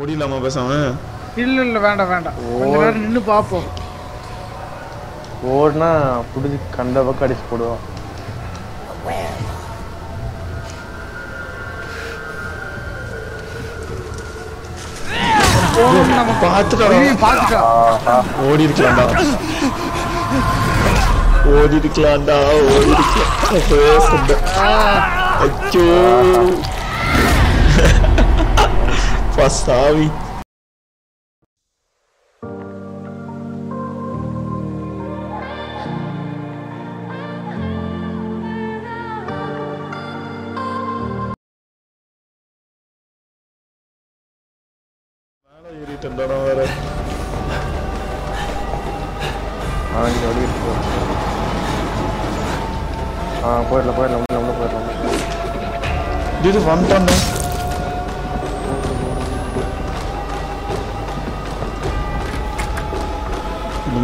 ஓடிடலாமா பேசாம? இல்ல இல்ல வேண்டாம் வேண்டாம். கொஞ்ச நேரம் நின்னு பாப்போம். ஓடுனா புடிச்சு கண்ட பக்கம் அடிச்சு போடுவோம். ஐயோ, ஓடி இருக்கலாம்டா ஓடி இருக்கலாம்டா ஓடி இருக்கலாம் அப்பவே சொன்னேன். அச்சோ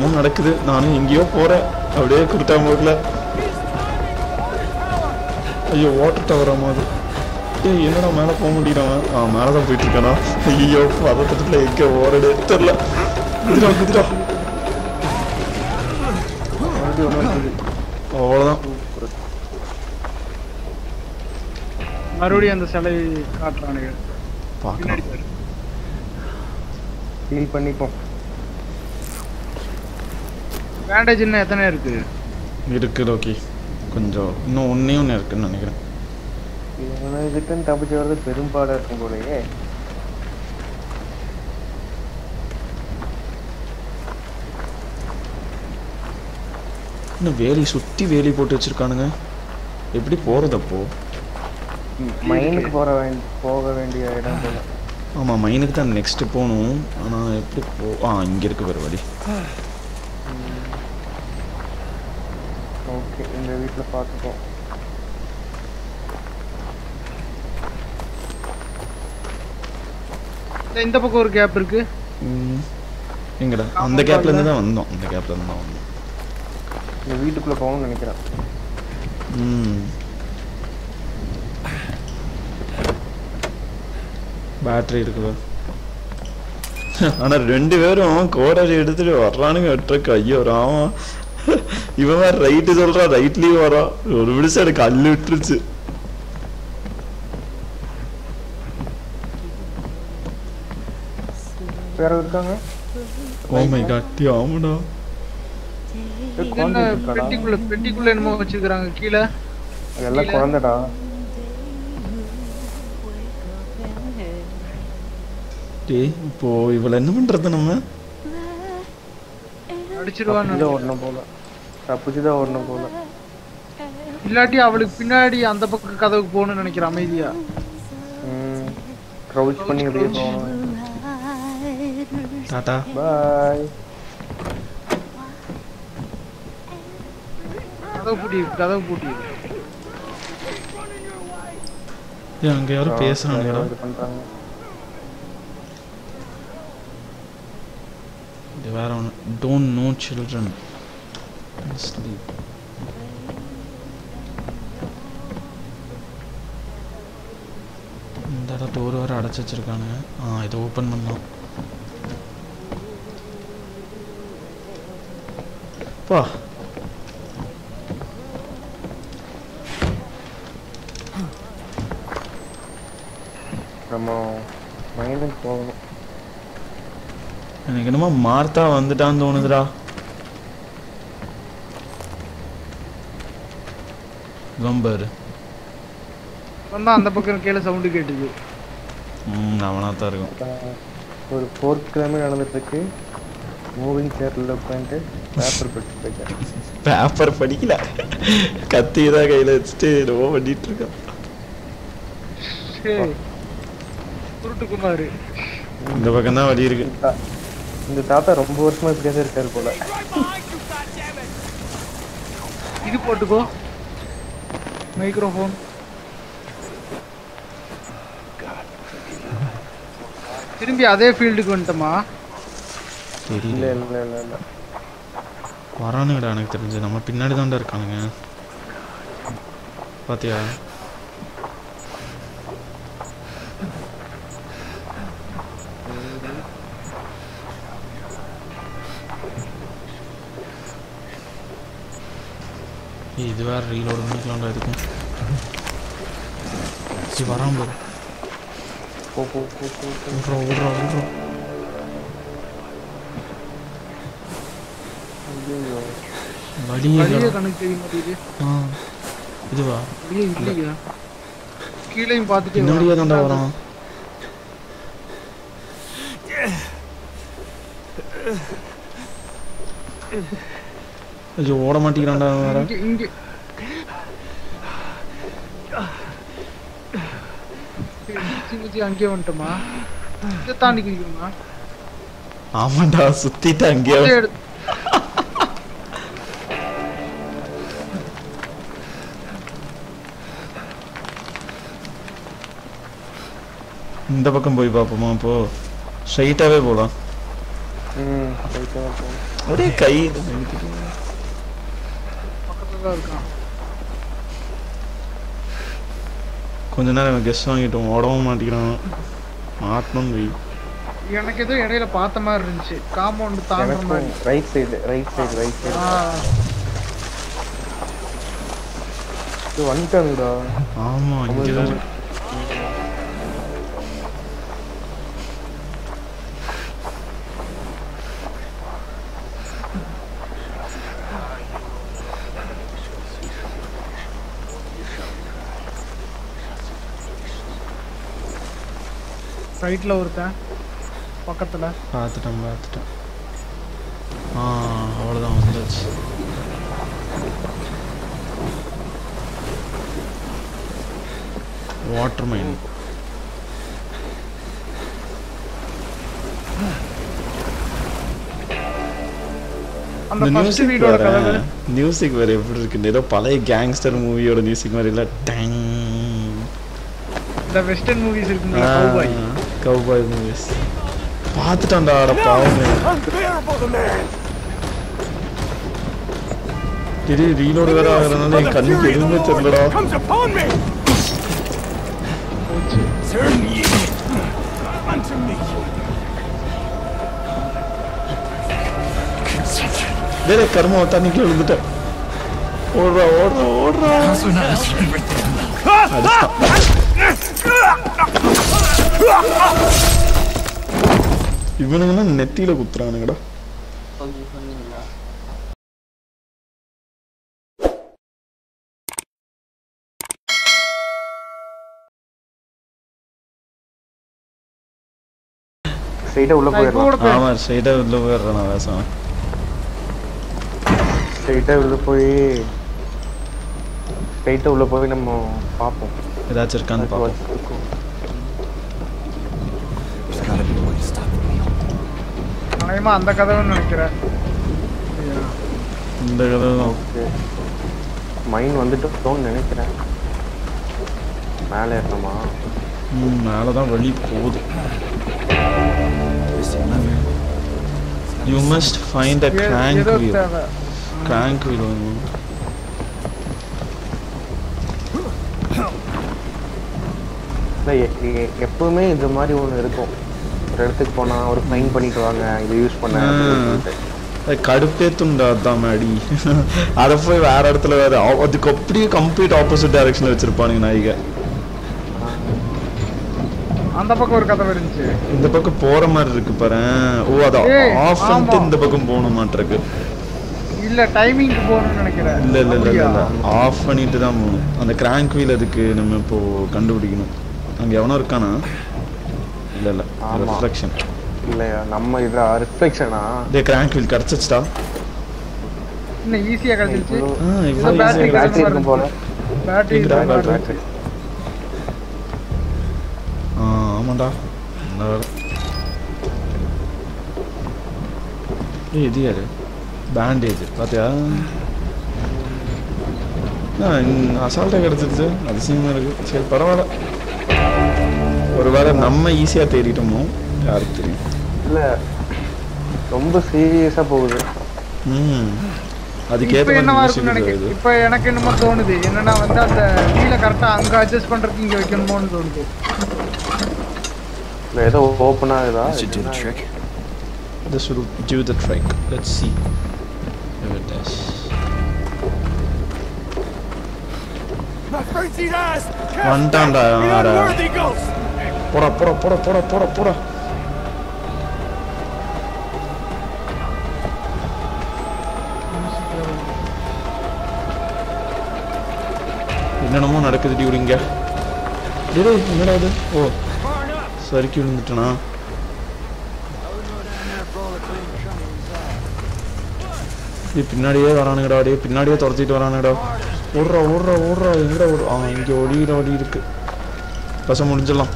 இன்னமும் நடக்குது. நானும் எங்கேயோ போறேன். அப்படியே குருட்டா போகல ஐயோ வாட்டர் டவர் மாதிரி ஏய் என்னடா மேலே போக முடியறான் ஆ மேலே தான் போயிட்டு இருக்கானா ஐயோ பதட்டத்தில் எங்க ஓரடு. தெரியல. குதிரா குதிரா. அவ்வளோதான் மறுபடியும் அந்த சிலை காட்டுறானுங்க. பார்க்கலாம். ஃபீல் பண்ணிப்போம். பேண்டேஜ் இன்னும் எத்தனை இருக்கு? இருக்குது ஓகே கொஞ்சம் இன்னும் ஒன்றே ஒன்று இருக்குன்னு நினைக்கிறேன். இவனுக்கிட்ட தப்பிச்சு வர்றது பெரும்பாடாக இருக்கும் போலயே. இன்னும் வேலி சுற்றி வேலி போட்டு வச்சிருக்கானுங்க. எப்படி போகிறது அப்போ? மைனுக்கு போற வேண்டி போக வேண்டிய இடம் போல. ஆமாம் மைனுக்கு தான் நெக்ஸ்ட் போகணும். ஆனால் எப்படி போ ஆ இங்கே இருக்கு வேறு வழி. ஓகே இந்த வீட்டில் பார்த்துப்போம் இந்த- இந்த பக்கம் ஒரு கேப் இருக்கு. ம். எங்கடா? அந்த கேப்ல இருந்து தான் வந்தோம். அந்த கேப்ல இருந்து தான் வந்தோம். இந்த வீட்டுக்குள்ளே போகணும்னு நினைக்கிறேன். ம் பேட்டரி இருக்குது ஆனா ரெண்டு பேரும் கோடாரி எடுத்துட்டு வர்றானுங்க வெட்டுறக்கு ஐயோ ராமா. இவன் வேற ரைட்டு சொல்றான் ரைட்லயும் வரான். ஒரு நிமிஷம் எனக்கு அள்ளு விட்டுருச்சு. வேற இருக்காங்க? ஓ மை காட் ஆமாடா இங்க குழந்தை என்ன இருக்காடா? பெட்டிக்குள்ள பெட்டிக்குள்ள என்னமோ வச்சிருக்காங்க கீழே? அதெல்லாம் குழந்தைடா. டேய் இப்போ இவள என்ன பண்றது நம்ம? அடிச்சிருவான்னு தப்பிச்சுதான் ஓடணும் போல தப்பிச்சுதான் ஓடணும் போல. இல்லாட்டி அவளுக்கு பின்னாடி அந்த பக்கம் கதவுக்கு போகணும்னு நினைக்கிறேன் அமைதியா? க்ரௌச் பண்ணி அப்படியே போகணும். டாடா. பாய் கதவு பூட்டி கதவு பூட்டி. அங்க யாரும் பேசுறாங்கடா. பண்றாங்க. வேற ஒன்று டோன்ட் நோ சில்ட்ரன் ஸ்லீப் இந்த இடம் டோர் வேற அடைச்சி வச்சிருக்கானுங்க. ஆ இதை ஓப்பன் பண்ணலாம். பா. நம்ம மைண்டுக்கு போகணும். எனக்கு என்னமோ மார்த்தா வந்துட்டான்னு தோணுதுடா. கம்பர் வந்தா அந்த பக்கம் கீழே சவுண்டு கேட்டுது. ம் அவனாக தான் இருக்கும் ஒரு ஃபோர்த் கிழமை நடந்துட்டு இருக்கு மூவிங் சேர்ல உட்காந்துட்டு பேப்பர் படிச்சுட்டு இருக்கேன் பேப்பர் படிக்கல. கத்தி தான் கையில் வச்சுட்டு என்னவோ பண்ணிட்டு இருக்கான். சரி. குருட்டு குமாரு இந்த பக்கம் தான் வழி இருக்கு. இந்த தாத்தா ரொம்ப வருஷமா இப்படியே இருக்காரு போல. இது போட்டுக்கோ. மைக்ரோஃபோன் திரும்பி அதே ஃபீல்டுக்கு வந்துட்டோமா? இல்ல தெரியல. இல்ல இல்ல இல்ல வரானுங்கடா எனக்கு தெரிஞ்சு. நம்ம பின்னாடி தான்டா இருக்கானுங்க. பாத்தியா? இது வேற ரீலோடு பண்ணிக்கலாம்டா இதுக்கும் சரி வராம போ போ போ போ. விட்றா விட்றா விட்றா. ஐயையோ. வழியே வழியே இல்லடா. கணக்கு தெரிய மாட்டேங்குது. ஆ இதுவா? வழியே இல்லையா? கீழையும் பார்த்துட்டு பின்னாடியே தான்டா வரான். ஐயோ ஓட மாட்டேங்கிறான்டா வேற. அங்கேயே வந்துட்டோமா இதை தாண்டி குதிக்கணுமா ஆமாண்டா சுத்திட்டு அங்கேயே இந்த பக்கம் போய் பார்ப்போமா இப்போ ஸ்ட்ரைட்டாவே போலாம். ம் ஒரே கை தான் இருக்கான். கொஞ்ச நேரம் கெஸ்ட் வாங்கிட்டோம் ஓடவும் மாட்டேங்கிறான் மாட்டணும்னு வை. எனக்கு ஏதோ இடையில பார்த்த மாதிரி இருந்துச்சு. காம்பவுண்ட் மாதிரி. Right side right side right side இது வந்துட்டாங்கடா. ஆமா இங்கே ரைட்ல ஒருத்தன் பக்கத்துல. பார்த்துட்டேன் பார்த்துட்டேன். ஆ அவ்வளோதான் வந்துச்சு. வாட்டர் மைன் அந்த மியூசிக் மியூசிக் வேற. எப்படி இருக்கு? ஏதோ பழைய கேங்ஸ்டர் மூவியோட மியூசிக் மாதிரி இல்ல. டேங் இந்த வெஸ்டர்ன் மூவிஸ் இருக்குங்களா கவுபாய் கவுபாய் மூவிஸ் பார்த்துட்டான்டா அட பாவமே திடீர் ரீலோடு வேற ஆகிறதுனால என் கண்ணுக்கு எதுவுமே தெரியலடா comes upon me! Turn ye unto me. வேற கர்ம தண்ணிக்குள்ள விழுந்துட்டேன் ஓடுறா ஓடுறா ஓடுறா அடிச்சான். இவனுங்கன்னா நெத்தியில குத்துறானுங்கடா. ஸ்ட்ரைட்டா உள்ள நான் இப்போ போயிடலாம். கூட போய் ஆமா ஸ்ட்ரைட்டா உள்ள போயிடுறேன் நான் பேசுவேன் ஸ்ட்ரைட்டா உள்ள போய் ஸ்ட்ரைட்டா உள்ள போய் நம்ம பார்ப்போம். ஏதாச்சும் இருக்கான்னு அது நியாயமா அந்த கதவுன்னு நினைக்கிறேன். இந்த கதை தான். ஓகே. மைண்ட் வந்துட்டோம்னு நினைக்கிறேன். மேலே ஏறணுமா ம் மேலே தான் வழி போகுது. You must find a crank wheel crank wheel எப்பவுமே இது மாதிரி ஒன்று இருக்கும். ஒரு இடத்துக்கு போனால் ஒரு ஃபைன் பண்ணிட்டு வாங்க இதை யூஸ் பண்ண. அது கடுப்பேத்துண்டா அதான் மேடி. அதை போய் வேற இடத்துல வேற அதுக்கு அப்படியே கம்ப்ளீட் ஆப்போசிட் டைரக்ஷன்ல வச்சிருப்பானுங்க நாய்க அந்த பக்கம் ஒரு கதவு இருந்துச்சு. இந்த பக்கம் போற மாதிரி இருக்கு பாரு. ஓ அதை ஆஃப் பண்ணிட்டு. இந்த பக்கம் போகணும் மாட்டிருக்கு. இல்ல டைமிங்க்கு போகணும்னு நினைக்கிறேன். இல்ல இல்ல இல்ல ஆஃப் பண்ணிட்டு தான் போகணும். அந்த கிராங்க் வீல் அதுக்கு நம்ம இப்போ கண்டுபிடிக்கணும். அங்க எவனோ இருக்கானா. ரிஃப்ளெக்ஷன் இல்லையா? நம்ம இதா ரிஃப்ளெக்ஷனா இதே கிராங்க் வீல் கிடைச்சிச்சுடா இன்னும் ஈஸியா கிடைச்சிருச்சு? ஆ ஏதோ இவ்வளோ battery ஈஸியாக பேட்டரி இருக்கும் போல. பேட்டரி? பேட்டரி. ஆ வேலை ஏய் இது யாரு? பேண்டேஜ் பாத்தியா? அசால்ட்டாக கிடச்சிருச்சு. அதிசயமாக இருக்கு. சரி பரவாயில்ல. ஒருவேளை நம்ம ஈஸியாக தேடிட்டோமோ யாருக்கு தெரியும். இல்லை ரொம்ப சீரியஸாக போகுது. ம். அதுக்கேற்ற என்னவா மாதிரி இருக்கும்னு நினைக்கிறேன் இப்ப எனக்கு என்னமோ தோணுது. என்னன்னா வந்து அந்த வீல கரெக்டா அங்க அட்ஜஸ்ட் பண்றதுக்கு இங்க வைக்கணுமோன்னு தோணுது. இல்லை ஏதோ ஓப்பன் ஆகுதா. This will do the trick. Let's see. If it does. My frenzied eyes cast unworthy ghost. போடா போடா போடா போடா போடா போடா. என்னென்னமோ நடக்குது இவருங்க டேய் என்னடா இது? ஓ சறுக்கி விழுந்துட்டனா? பின்னாடியே வரானுங்கடா டேய் பின்னாடியே துரத்திட்டு வரானுங்கடா. ஓடுறா ஓடுறா ஓடுறா எங்கடா ஓடு ஆ இங்கே ஓடிட ஓடி இருக்கு. பசங்க முடிஞ்சிடலாம்.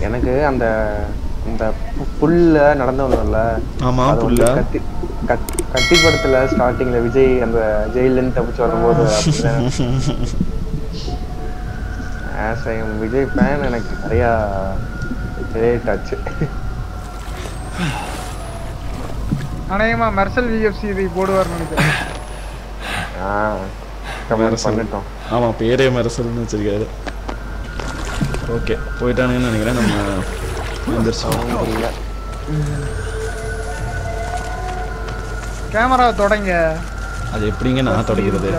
எனக்கு அந்த இந்த புல்ல நடந்து வந்தோம்ல ஆமா புல்ல. கத்தி கத்- கத்தி படத்துல ஸ்டார்டிங்ல விஜய் அந்த ஜெயில இருந்து தப்பிச்சு வரும்போது விஜய் ஃபேன் எனக்கு நிறையா ரிலேட் ஆச்சு. அநேகமா மெர்சல் விஎஃப்சி இதை போடுவார்னு நினைக்கிறேன். ஆ. மெர்சல். பண்ணிட்டோம். ஆமா பேரே மரசல்னு வச்சிருக்காரு. ஓகே போயிட்டானுங்கன்னு நினைக்கிறேன். நம்ம வந்துருச்சோம் கேமரா தொடங்க. அது எப்படிங்க நான் தொடக்கிறது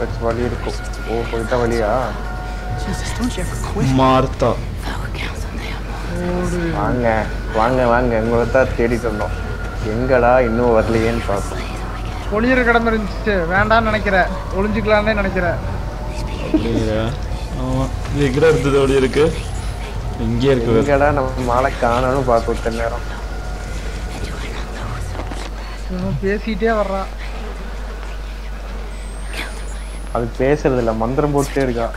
வச்சு வழி இருக்கும். ஓ போயிட்டா வழியா. மார்த்தா. வாங்க வாங்க வாங்க. உங்களை தான் தேடிட்டு இருந்தோம் எங்கடா இன்னும் வரலையேன்னு பார்த்தோம். ஒளியிற கிடந்து இருந்துச்சு. வேண்டாம்னு நினைக்கிறேன் ஒளிஞ்சுக்கலான்னே நினைக்கிறேன் அப்படிங்கிற ஆமா. இது எங்கடா இருந்தது? அப்படி இருக்கு. இங்கே இருக்கு. எங்கடா நம்ம மாலை காணணும் பார்த்து விட்ட நேரம். பேசிட்டே வர்றான் அது பேசுறது இல்ல மந்திரம் போட்டே இருக்கா.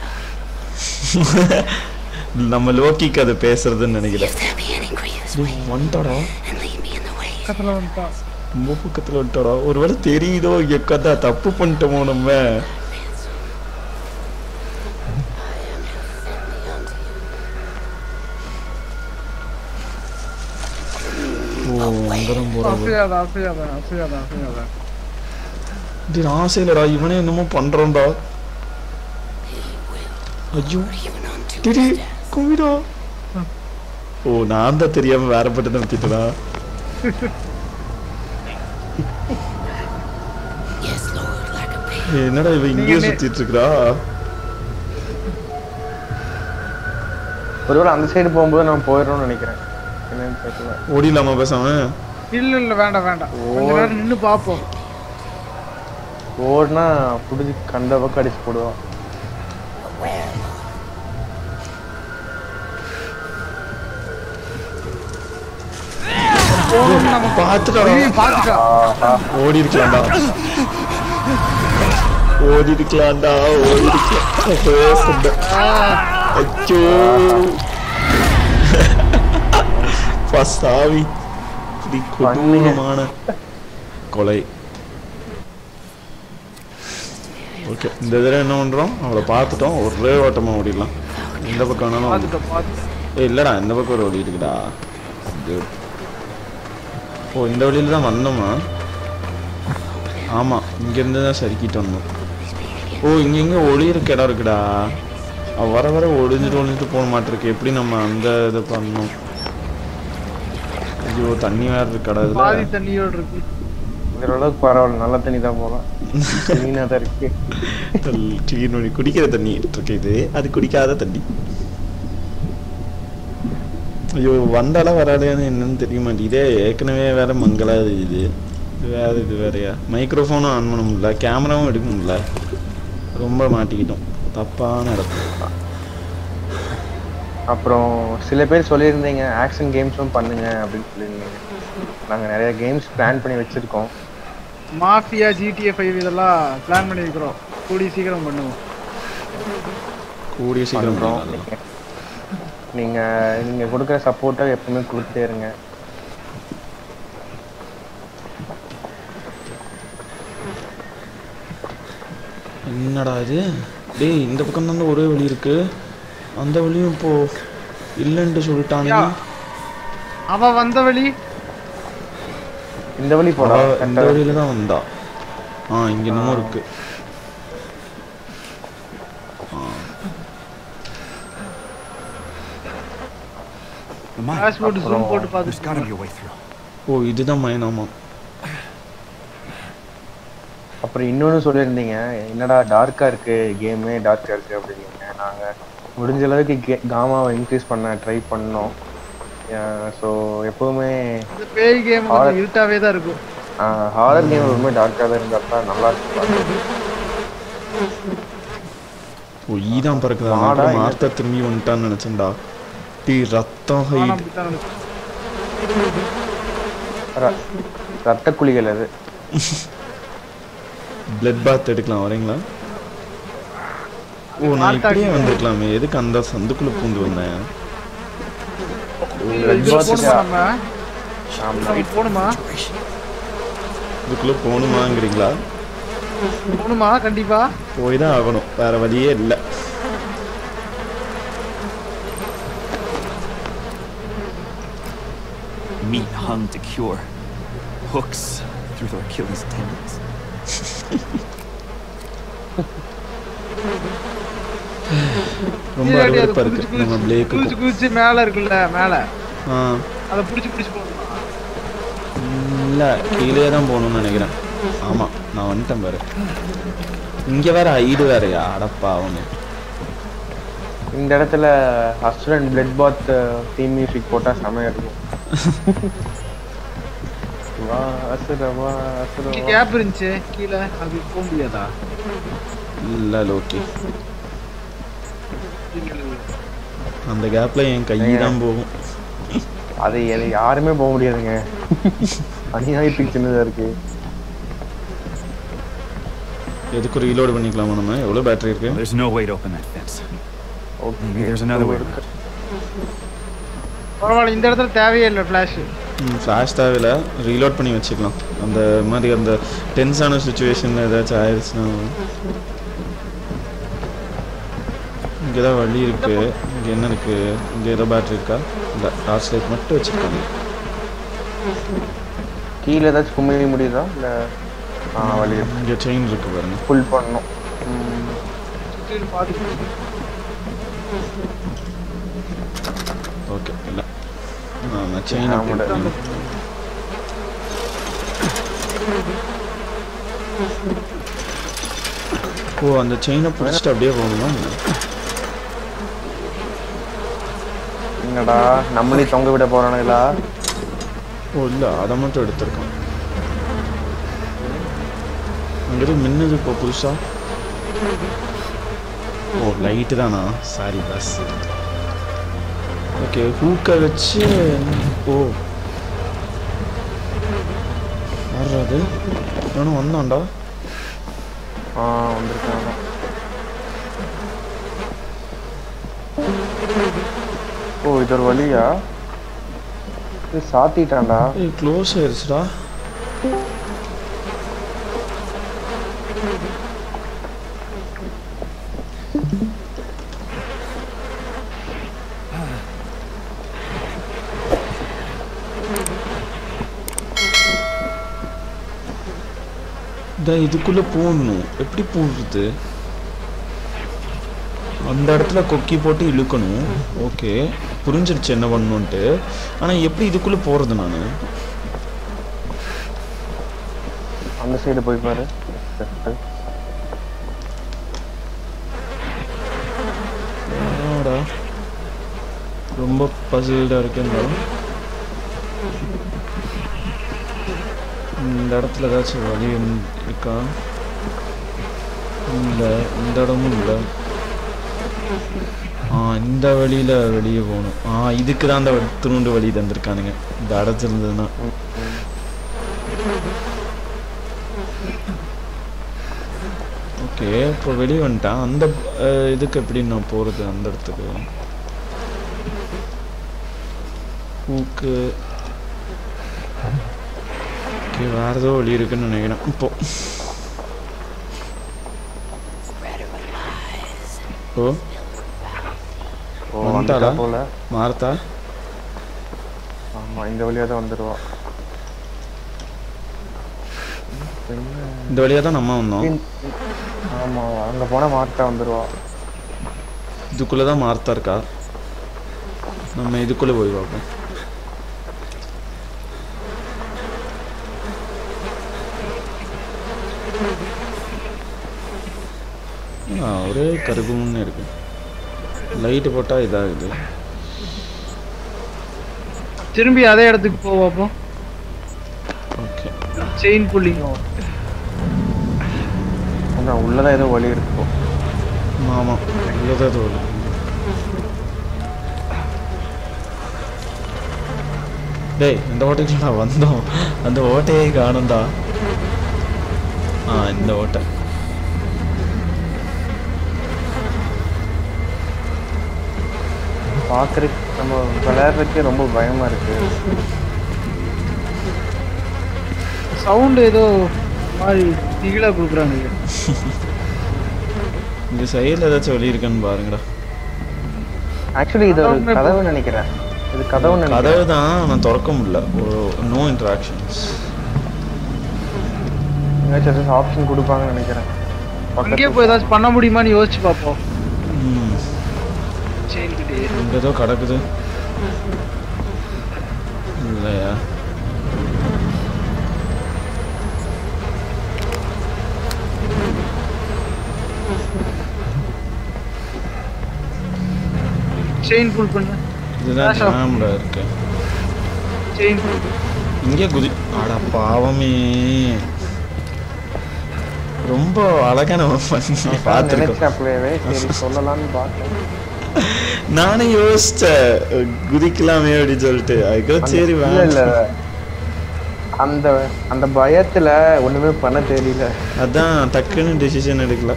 நம்ம லோக்கிக்கு அது பேசுறதுன்னு நினைக்கிறேன் வந்துட்டாடா. பக்கத்துல ரொம்ப பக்கத்துல வந்துட்டாடா. ஒருவேளை தெரியுதோ எக்கதா தப்பு பண்ணிட்டோமோ நம்ம. ஆசையிலடா இவனே என்னமோ பண்றான்டா. ஐயோ. கும்பிடா ஓ நான் தான் தெரியாம வேற பட்டு pig. என்னடா இவ நீங்க- சுத்திட்டு இருக்கா ஒருவேளை அந்த சைடு போகும்போது நான் போயிடுறோம்னு நினைக்கிறேன். என்னன்னு தெரியல. ஓடிலாமா பேசாம? இல்ல இல்ல வேண்டாம் வேண்டாம். கொஞ்ச நேரம் நின்னு பாப்போம் ஓடுனா புடிச்சு கண்ட பக்கம் அடிச்சு போடுவான். பாத்துட்டா ஓடி இருக்கலாம்டா ஓடி இருக்கலாம்டா ஓடி இருக்கலாம் அச்சோ. இப்படி கொடூரமான கொலை. ஓகே இந்த தடவை என்ன பண்றோம்? அவளை பார்த்துட்டோம். ஒரே ஓட்டமா ஓடிடலாம். எந்த பக்கம் வேணாலும் ஓடி- இல்லடா இந்த பக்கம் ஒரு வழி இருக்குடா. ஓ இந்த வழியில தான் வந்தோமா? ஆமா இங்க இருந்து தான் சறுக்கிட்டு வந்தோம். ஓ இங்க இங்க ஒளியிருக்கு இடம் இருக்குடா. வர வர ஒளிஞ்சிட்டு ஒளிஞ்சிட்டு போக மாட்டிருக்கு. எப்படி நம்ம அந்த இதை பண்ணணும் ஐயோ தண்ணி வேற இருக்கடா பாதி இதுல. தண்ணியோட இருக்கு. அளவுக்கு பரவாயில்ல நல்ல தண்ணி தான் போகலாம். கிளீனாக தான் இருக்கு. பண்ணி குடிக்கிற தண்ணி இருக்கு இது. அது குடிக்காத தண்ணி. ஐயோ வந்தாலும் வராதையான்னு என்னன்னு தெரிய மாட்டேங்குதே. ஏற்கனவே வேற மங்களா இது இது. வேற இது வேறயா? மைக்ரோஃபோனும் ஆன் பண்ண முடியல. கேமராவும் எடுக்க முடியல. ரொம்ப மாட்டிக்கிட்டோம். தப்பான இடத்துல அப்புறம் சில பேர் சொல்லியிருந்தீங்க ஆக்ஷன் கேம்ஸும் பண்ணுங்க அப்படின்னு சொல்லியிருந்தீங்க. நாங்கள் நிறைய கேம்ஸ் பிளான் பண்ணி வச்சிருக்கோம். மாஃபியா ஜிடிஏ ஃபைவ் இதெல்லாம் பிளான் பண்ணி இருக்கிறோம் கூடி சீக்கிரம் பண்ணுவோம். கூடிய சீக்கிரம் பண்றோம் நீங்க நீங்க கொடுக்குற சப்போர்ட்டை எப்பவுமே கொடுத்துட்டே இருங்க. என்னடா இது? டேய் இந்த பக்கம் தான் ஒரே வழி இருக்கு. அந்த வழியும் இப்போ இல்லைன்ட்டு சொல்லிட்டாங்க. அவ வந்த வழி? இந்த வழி போடா இந்த வழியில தான் வந்தா. ஆ இங்க இன்னமும் இருக்கு. போட்டு ஜூம் போட்டு பார்த்துட்டு gotta be a way through. ஓ இதுதான் மைன் ஆமா அப்புறம் இன்னொன்னு சொல்லியிருந்தீங்க என்னடா டார்க்கா இருக்கு கேமே டார்க்கா இருக்கு அப்படின்னீங்க. நாங்க முடிஞ்ச அளவுக்கு கே- காமாவை இன்க்ரீஸ் பண்ண ட்ரை பண்ணோம். ஸோ எப்பவுமே இந்த பேய் கேம் வந்து இருட்டாவே தான் இருக்கும். ஹாரர் கேம் எப்பவுமே டார்க்காக தான் இருந்தா தான் நல்லா இருக்கும். ஓ ஈதான் இல்ல. மார்த்தா திரும்பி வந்துட்டான்னு நினைச்சேன்டா. டீ ரத்தம் ரத்த குழிகள் அது. பிளட் பாத் எடுக்கலாம் வரீங்களா? ஓ நான் இப்படியே வந்திருக்கலாமே. எதுக்கு அந்த சந்துக்குள்ள பூந்து வந்தேன் இதுக்குள்ள போகணுமாங்கிறீங்களா போகணுமா கண்டிப்பா? போய் தான் ஆகணும். வேற வழியே இல்லை. Hung to cure. Hooks through their Achilles tendons. ரொம்ப அருவருப்பா இருக்கு. நம்ம குதிச்சு பிளேக்கு குதிச்சு குதிச்சு மேல இருக்குல்ல மேல. அதை புடிச்சு புடிச்சு போகணுமா? இல்லை கீழே தான் போகணும்னு நினைக்கிறேன். ஆமாம் நான் வந்துட்டேன் பாரு. இங்கே வேற ஐடு வேறயா? அடப்பா அவனு இந்த இடத்துல அசுரன் பிளட் பாத் தீம் மியூசிக் போட்டா செமையா இருக்கும். வா அசுர வா அசுர இங்க கேப் இருந்துச்சு கீழே. அது போக முடியாதா? இல்லை லோக்கி அந்த கேப்பில் என் கை தான் போகும். அது யாருமே போக முடியாதுங்க. அநியாயத்துக்கு சின்னதா இருக்கு. எதுக்கு ரீலோட் பண்ணிக்கலாமா நம்ம? எவ்வளோ பேட்டரி இருக்கு? There's no way to open that fence. Okay Maybe there's another way. பரவாயில்ல இந்த இடத்துல தேவையே இல்லை ஃபிளாஷ் ஃப்ளாஷ் தேவையில்ல ரீலோட் பண்ணி வச்சுக்கலாம். அந்த மாதிரி அந்த டென்ஸான சுச்சுவேஷன் ஏதாச்சும் ஆயிடுச்சுன்னா இங்கே தான் வழி இருக்கு. இங்கே என்ன இருக்கு? இங்கே ஏதோ பேட்டரி இருக்கா? இல்லை டார்ச் லைட் மட்டும் வச்சுருக்காங்க கீழே ஏதாச்சும் குமிழி முடியுதா? இல்ல வழி இங்கே செயின் இருக்கு பாருங்க. ஃபுல் பண்ணணும். ம், பார்த்து செயின் ஆமாடா. ஓ அந்த செயினை பிடிச்சிட்டு அப்படியே போகணுமா என்ன? என்னடா நம்மளே தொங்க விட போறானுங்களா ஓ இல்லை அதை மட்டும் எடுத்திருக்கான் அங்கிட்டு மின்னது இப்போ புதுசா ஓ லைட்டு தானா சாரி பஸ் ஓகே ஹூக்கை வச்சு ஓ வர்றது எவனும் வந்தான்டா ஆ வந்திருக்காங்க ஓ இது ஒரு வழியா சாத்திட்டான்டா க்ளோஸ் ஆயிடுச்சுடா இந்த இதுக்குள்ள போகணும் எப்படி போடுறது? அந்த இடத்துல கொக்கி போட்டு இழுக்கணும். ஓகே. புரிஞ்சிருச்சு என்ன பண்ணணுன்ட்டு ஆனா எப்படி இதுக்குள்ள போறது நான்? அந்த சைடு போய் பாரு. ரொம்ப பசில்டா இருக்குங்களா இந்த இடத்துல ஏதாச்சும் வழி இருக்கா? இல்லை இந்த இடமும் இல்லை. ஆ இந்த வழியில் வெளியே போகணும். ஆ இதுக்கு தான் அந்த திருண்டு வழி தந்திருக்கானுங்க. இந்த அடைச்சிருந்ததுன்னா ஓகே இப்போ வெளியே வந்துட்டான் அந்த இதுக்கு எப்படி நான் போகிறது அந்த இடத்துக்கு? ஊக்கு ஓகே வேறு ஏதோ வழி இருக்குன்னு நினைக்கிறேன். இப்போ ஓ வந்துட்டாளா? வந்துட்டா போல? மார்த்தா? ஆமா இந்த வழியா தான் வந்துருவா. இந்த வழியாக தான் நம்ம வந்தோம். ஆமா அங்க போனா மார்த்தா வந்துருவா. இதுக்குள்ளே தான் மார்த்தா இருக்கா? நம்ம இதுக்குள்ளே போய் பார்ப்போம். ஒரே கருகும்னு இருக்கு. லைட்டு போட்டா இதாகுது. திரும்பி அதே இடத்துக்கு போவோம் ஓகே செயின் புல்லிங் அதான் உள்ளதான் ஏதோ வழி இருக்கு ஆமா உள்ளதான் தோல் டேய் இந்த ஓட்டைக்கு நான் வந்தோம். அந்த ஓட்டையே காணும்டா. ஆ இந்த ஓட்டை. பார்க்கறதுக்கு நம்ம விளையாடுறதுக்கே ரொம்ப பயமா இருக்கு. சவுண்ட் ஏதோ மாதிரி திகிலா கொடுக்குறாங்க. இந்த சைடில் ஏதாச்சும் வழி இருக்கான்னு பாருங்கடா. ஆக்சுவலி இது ஒரு கதவு நினைக்கிறேன். இது கதவு நினைக்கிறேன். கதவு தான் நான் திறக்க முடியல. நோ இன்ட்ராக்ஷன்ஸ் ஏதாச்சும் ஆப்ஷன் கொடுப்பாங்கன்னு நினைக்கிறேன். அங்கேயே போய் ஏதாச்சும் பண்ண முடியுமான்னு யோசிச்சு பார்ப்போம். ஏதோ கிடக்குது. இல்லையா? செயின் புல் பண்ணு. இதுதான். ஜாம்ல இருக்கு. செயின் புல் இங்கே குதி. அட பாவமே. ரொம்ப அழகான சரி சொல்லலாம்னு பார்த்தேன் நானே யோசிச்சேன் குதிக்கலாமே அப்படின்னு சொல்லிட்டு. அதுக்கு சரி இல்ல அந்த அந்த பயத்துல ஒண்ணுமே பண்ண தெரியல அதான் டக்குன்னு டெசிஷன் எடுக்கல.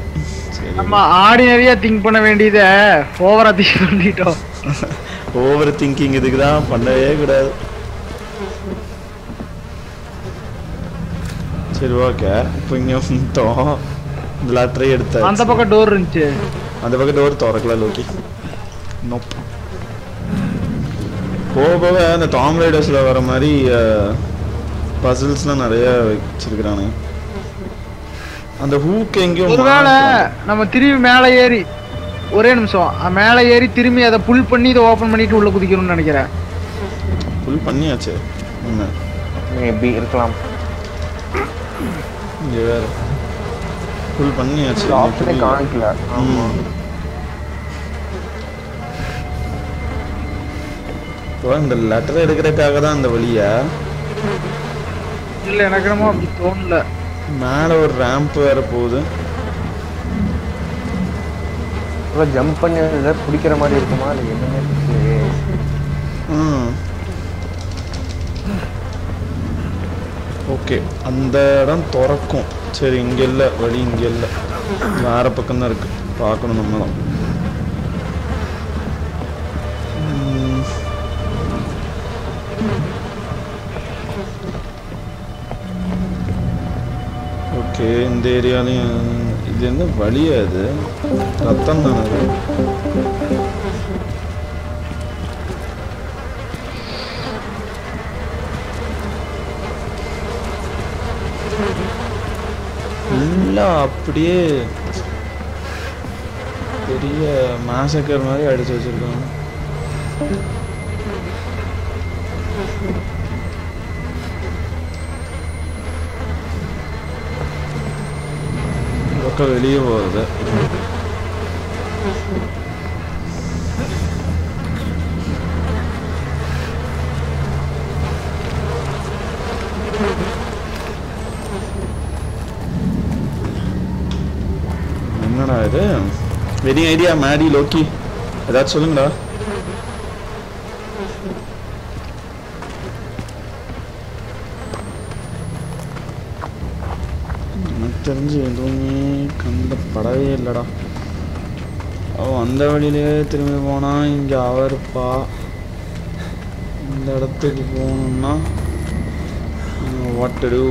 சரி. நம்ம ஆர்டினரியா திங்க் பண்ண வேண்டியதை ஓவரா திங்க் பண்ணிட்டோம். ஓவர் திங்கிங் இதுக்கு தான் பண்ணவே கூடாது. சரி ஓகே இப்போ இங்கே வந்துட்டோம். இந்த லாட்டரி எடுத்த அந்த பக்கம் டோர் இருந்துச்சு. அந்த பக்கம் டோர் திறக்கல லோக்கி. நோப் போக போக அந்த டாம் ரைடர்ஸில் வர மாதிரி பசில்ஸ்லாம் நிறைய வச்சிருக்கிறானுங்க அந்த ஹூக் எங்கேயும் ஒருவேளை நம்ம திரும்பி மேலே ஏறி ஒரே நிமிஷம். மேலே ஏறி திரும்பி அதை புல் பண்ணி இதை ஓபன் பண்ணிட்டு உள்ள குதிக்கணும்னு நினைக்கிறேன். ஃபுல் பண்ணியாச்சு. என்ன? மேபி இருக்கலாம். இங்கே வேற. ஃபுல் பண்ணியாச்சு. ஆப்ஷனே காமிக்கல. ஆமா. இப்போ இந்த லெட்டர் எடுக்கிறதுக்காக தான் அந்த வழியா? இல்ல எனக்கு என்னமோ அப்படி தோணல. மேலே ஒரு ரேம்ப் வேற போகுது. ஜம்ப் பண்ணி இதை பிடிக்கிற மாதிரி இருக்குமா? இல்லை என்னமே ஓகே அந்த இடம் திறக்கும். சரி இங்க இல்லை வழி இங்க இல்லை. வேற பக்கம் தான் இருக்கு. பார்க்கணும் நம்மளும் ம். ஓகே இந்த ஏரியாலையும் இது என்ன வழியா இது? ரத்தம் தானே அது? அப்படியே பெரிய மாசக்கர் மாதிரி அடிச்சு வச்சிருக்காங்க. பக்கம் வெளியே போகுது என்னடா இது? வெரி ஐடியா மேடி லோக்கி ஏதாச்சும் சொல்லுங்கடா எனக்கு தெரிஞ்சு எதுவுமே கண்ணில் படவே இல்லைடா அவன் அந்த வழியிலே திரும்பி போனா இங்கே அவ இருப்பா. இந்த இடத்துக்கு போகணும்னா வாட் டு டூ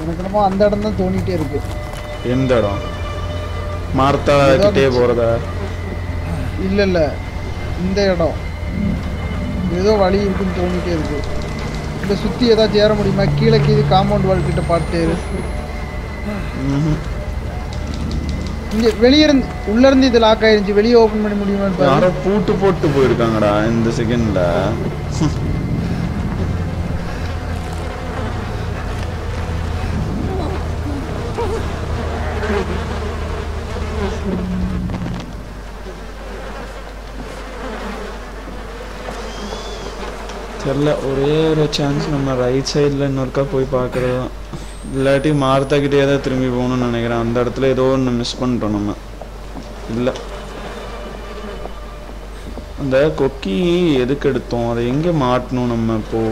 எனக்கு என்னமோ அந்த இடம் தான் தோணிட்டே இருக்கு. எந்த இடம்? மார்த்தா கிட்டே போறதா? இல்ல இல்ல. இந்த இடம். ஏதோ வழி இருக்குன்னு தோணிட்டே இருக்கு. இதை சுத்தி ஏதாச்சும் ஏற முடியுமா? கீழே கீழே காம்பவுண்ட் வால் கிட்ட பார்த்து இங்க வெளியே இருந்து உள்ள இருந்து இது லாக் ஆயிருந்துச்சு வெளியே ஓபன் பண்ண முடியுமான்னு யாரோ பூட்டு போட்டு போயிருக்காங்கடா இந்த செகண்ட்ல தெரில ஒரே ஒரு சான்ஸ் நம்ம ரைட் சைடில் இன்னொருக்கா போய் பார்க்குறது தான். இல்லாட்டி மார்த்தாக்கிட்டே தான் திரும்பி போகணும்னு நினைக்கிறேன். அந்த இடத்துல ஏதோ ஒன்று மிஸ் பண்ணிட்டோம் நம்ம. இல்லை. அந்த கொக்கி எதுக்கு எடுத்தோம்? அதை எங்கே மாட்டணும் நம்ம இப்போ?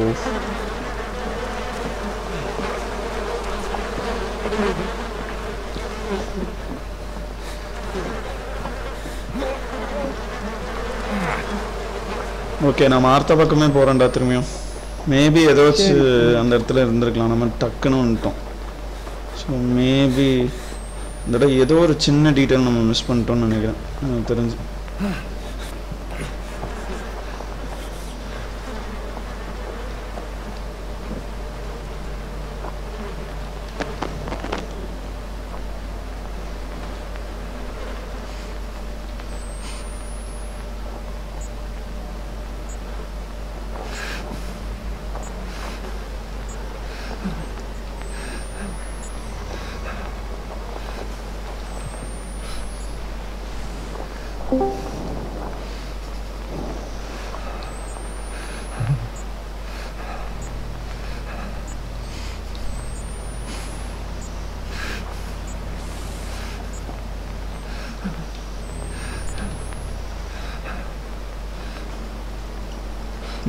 ஓகே நான் மார்த்த பக்கமே போகிறேன்டா திரும்பியும். மேபி ஏதாச்சும் அந்த இடத்துல இருந்திருக்கலாம். நம்ம டக்குன்னு வந்துட்டோம். ஸோ மேபி இந்த ஏதோ ஒரு சின்ன டீட்டெயில் நம்ம மிஸ் பண்ணிட்டோம்னு நினைக்கிறேன். எனக்கு தெரிஞ்சு.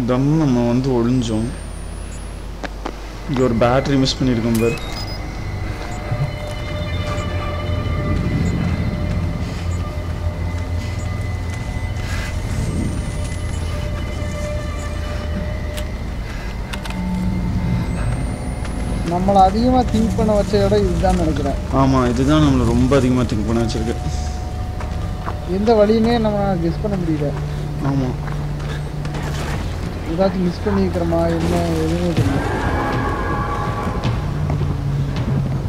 தம் நம்ம வந்து ஒளிஞ்சோம். இங்க ஒரு பேட்டரி மிஸ் பண்ணியிருக்கோம் பாரு. நம்மளை அதிகமாக திங்க் பண்ண வச்ச இடம் இதுதான் நினைக்கிறேன். ஆமா இதுதான் நம்மளை ரொம்ப அதிகமா திங்க் பண்ண வச்சிருக்கு. எந்த வழியுமே நம்ம கெஸ் பண்ண முடியல. ஆமா. ஏதாச்சும் மிஸ் பண்ணிக்கிறோமா என்ன எதுவுமே தெரியல.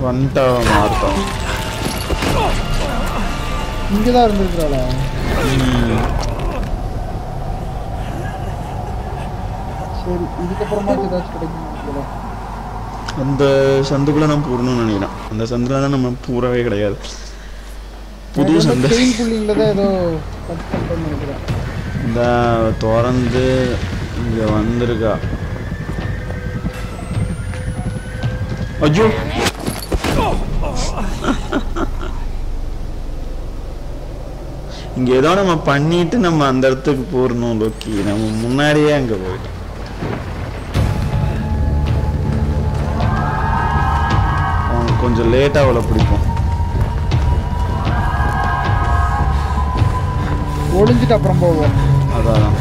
வந்துட்டா மார்த்தா இங்கே தான் இருந்திருக்கிறாளா சரி இதுக்கப்புறமாச்சும் ஏதாச்சும் கிடைக்கும். அந்த சந்துக்குள்ள நான் பூரணும்னு நினைக்கிறேன். அந்த சந்துல தான் நம்ம பூரவே கிடையாது. புது சந்தை. தான் ஏதோ கட் நினைக்கிறேன். இந்த திறந்து இங்க வந்திருக்கா. ஐயோ இங்க ஏதோ நம்ம பண்ணிட்டு நம்ம அந்த இடத்துக்கு போறணும் லோக்கி. நம்ம முன்னாடியே அங்க போயிட்டோம். கொஞ்சம் லேட்டா அவளை பிடிக்கும் ஒளிஞ்சிட்டு அப்புறம் போவோம். அதான்.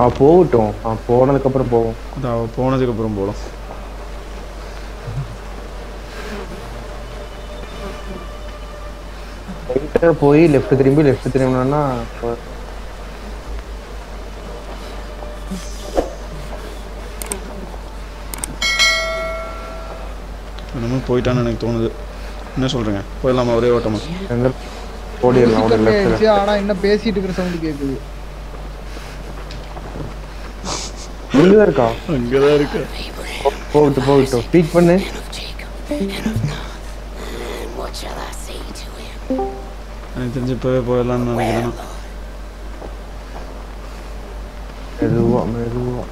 அவ போகட்டும். அவன் போனதுக்கு அப்புறம் போவோம். அது அவ போனதுக்கு அப்புறம் போலாம். ரைட்டா போய் லெஃப்ட் திரும்பி லெஃப்ட் திரும்பினோம்னா என்னமோ போயிட்டான்னு எனக்கு தோணுது. என்ன சொல்றீங்க? போயிடலாமா? ஒரே ஓட்டமா? ஓடிடலாம் ஆனா இன்னும் பேசிட்டு இருக்கிற சவுண்ட் கேக்குது. எங்க இருக்கா? அங்கதான் இருக்கு. போகட்டும் போகட்டும். ஸ்பீக் பண்ணு? எனக்கு தெரிஞ்சு இப்பவே போயிடலாம்னு நினைக்கிறேன். நான். மெதுவா மெதுவா.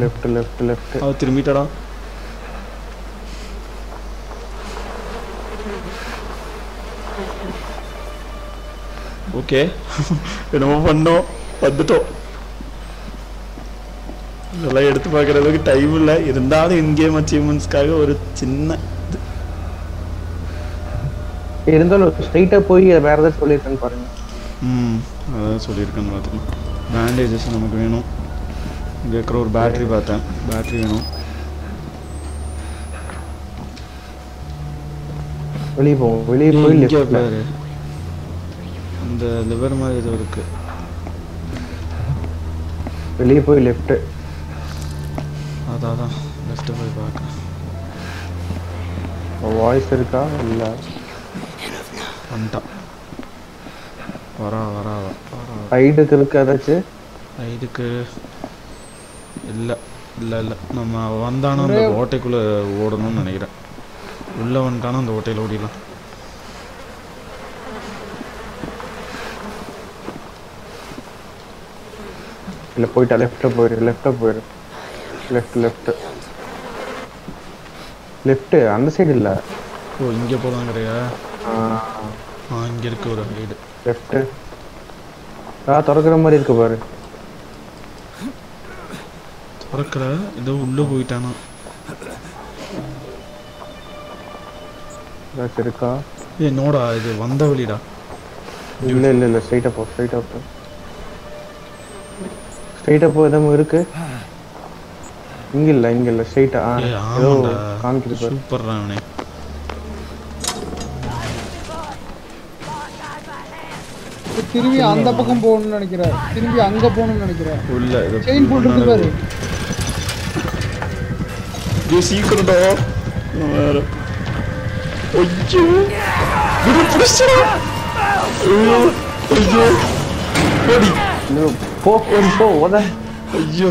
லெஃப்ட் லெஃப்ட் லெஃப்ட் அவ திரும்பிட்டாடா. ஓகே என்னமோ பண்ணோம். வந்துட்டோம். இதெல்லாம் எடுத்து பார்க்குற அளவுக்கு டைம் இல்லை. இருந்தாலும் இன்கேம் அச்சீவ்மெண்ட்ஸ்க்காக ஒரு சின்ன இது. இருந்தாலும் ஸ்ட்ரைட்டா போய் வேற ஏதாவது சொல்லியிருக்கேன்னு பாருங்க. ம் அதான் சொல்லியிருக்கேன் பார்த்துக்கலாம் பேண்டேஜஸ் நமக்கு வேணும். இங்கே இருக்கிற ஒரு பேட்டரி பார்த்தேன். பேட்டரி வேணும். வெளியே போவோம் வெளியே போய் இங்கே லெஃப்ட்ல பாரு இந்த லிவர் மாதிரி ஏதோ இருக்கு. வெளியே போய் லெஃப்ட் அதான் அதான் லெஃப்ட்டு போய் பார்க்க. வாய்ஸ் இருக்கா? இல்ல. வந்துட்டான். வரா வரா வரா. சைடுக்கு இருக்கு ஏதாச்சும் இல்லை இல்லை இல்லை. நம்ம வந்தானோ அந்த ஓட்டைக்குள்ளே ஓடணும்னு நினைக்கிறேன். உள்ளே வந்துட்டானோ அந்த ஓட்டையில் ஓடிடலாம். இல்லை போயிட்டா லெஃப்ட்டை போயிரு லெஃப்ட்டை போயிரு. லெஃப்ட் லெஃப்ட் லெஃப்ட் அந்த சைடு இல்லை. ஓ இங்கே போதாங்கிறியா ஆ. இங்கே இருக்கு ஒரு வீடு. லெஃப்ட் ஆ திறக்கிற மாதிரி இருக்கு பாரு. திறக்கிற? ஏதோ உள்ளே போயிட்டானா? ஏதாச்சும் இருக்கா? ஏ நோடா இது வந்த வழிடா. இல்லை இல்லை இல்லை ஸ்ட்ரைட்டாக போ ஸ்ட்ரைட்டாக போ. ஸ்ட்ரைட்டாக போ எதுவும் இருக்கு? இங்க இல்ல இங்க இல்ல ஸ்ட்ரைட்டா ஏதோ காமிக்குது பாரு. சூப்பர்ரா அவனே திரும்பி அந்த பக்கம் போகணும்னு நினைக்கிறேன் திரும்பி அங்க போகணும்னு நினைக்கிறேன் உள்ள இது செயின் போட்டு பாரு. ஐயோ சீக்கிரம்டா. வேற. ஐயோ. விடு பிடிச்சா ஐயோ ஐயோ. ஓடி போ போ, போ உத. ஐயோ.